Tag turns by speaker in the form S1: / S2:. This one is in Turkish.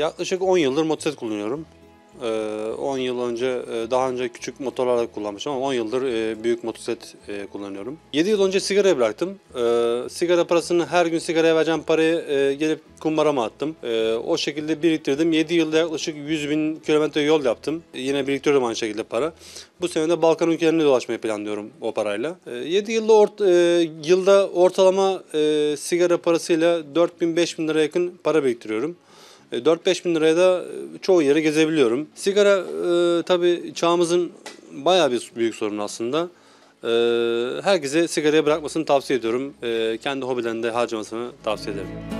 S1: Yaklaşık 10 yıldır motosiklet kullanıyorum. Ee, 10 yıl önce e, daha önce küçük motorlarla kullanmıştım ama 10 yıldır e, büyük motosiklet e, kullanıyorum. 7 yıl önce sigarayı bıraktım. Ee, sigara parasını her gün sigaraya vereceğim parayı gelip kumbarama attım. E, o şekilde biriktirdim. 7 yılda yaklaşık 100 bin kilometre yol yaptım. Yine biriktiriyorum aynı şekilde para. Bu sene de Balkan ülkelerinde dolaşmayı planlıyorum o parayla. E, 7 yılda, ort, e, yılda ortalama sigara parasıyla 4000 5000 lira yakın para biriktiriyorum. E, 4-5 bin liraya da e, çoğu yere gezebiliyorum. Sigara e, tabii çağımızın bayağı bir büyük sorunu aslında. E, herkese sigarayı bırakmasını tavsiye ediyorum. E, kendi hobilerinde harcamasını tavsiye ederim.